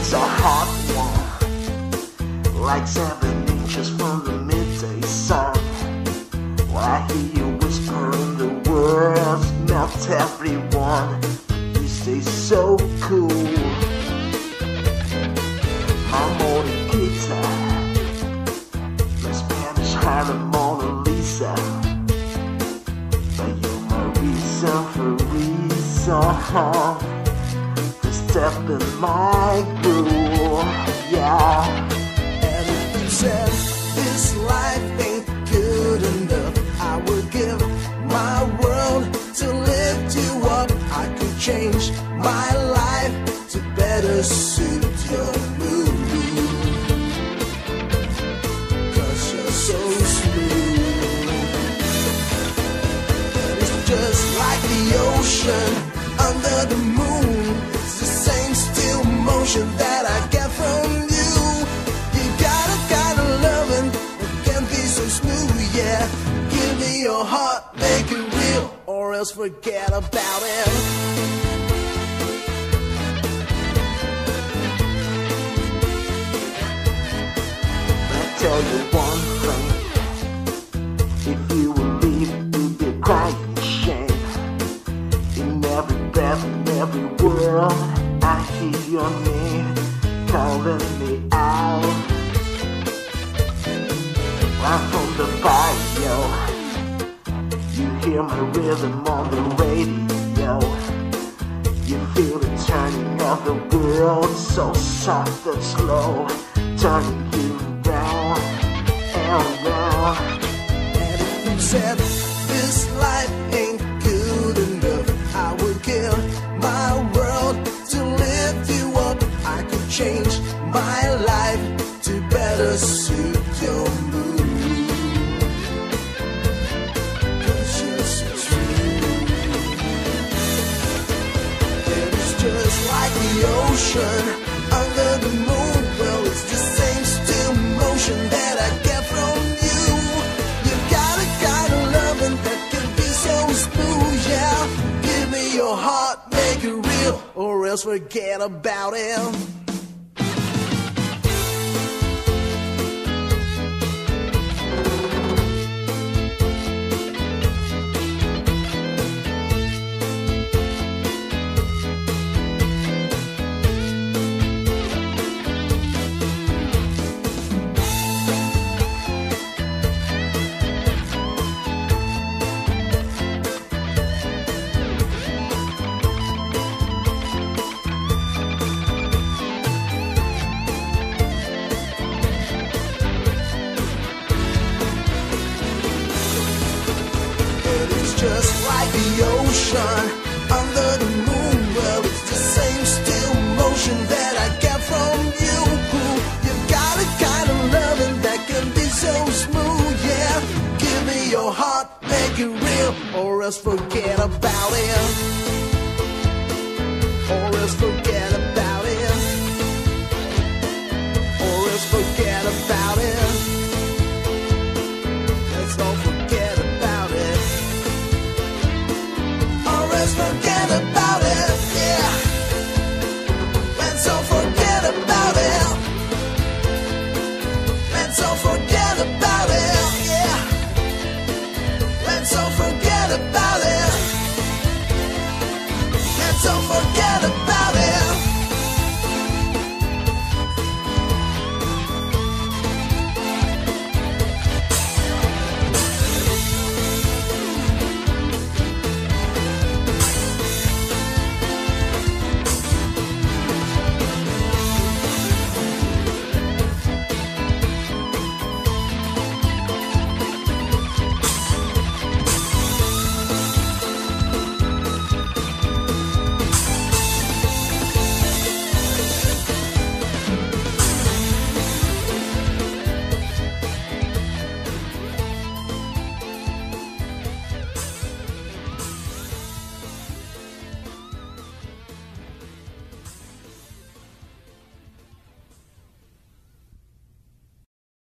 is a hot one, like seven inches from the midday sun. While I hear you whispering the words, melt everyone. You stay so cool. I'm on a my Spanish heart, a Mona Lisa. But you're my reason for reason step in my groove, yeah. And if you said this life ain't good enough, I would give my world to lift you up. I could change my life to better suit your mood. Cause you're so smooth. And it's just like the ocean under the moon. It's the same still motion that I get from you. You got a kind of loving that can be so smooth, yeah. Give me your heart, make it real, or else forget about it. Tell you one thing. If you will leave, you'd be crying shame. In every breath, in every word, I hear your name calling me out. I'm from the bayou. You hear my rhythm on the radio. You feel the turning of the world so soft and slow, turning you round and round. And if you said this life ain't to suit your mood. You're so true. It's just like the ocean under the moon. Well, it's the same still motion that I get from you. You got a kind of that can be so smooth, yeah. Give me your heart, make it real, or else forget about it. The ocean under the moon. Well, it's the same still motion that I get from you. You got a kind of loving that can be so smooth, yeah. Give me your heart, make it real, or else forget about it. Or else forget about it. Or else forget about it.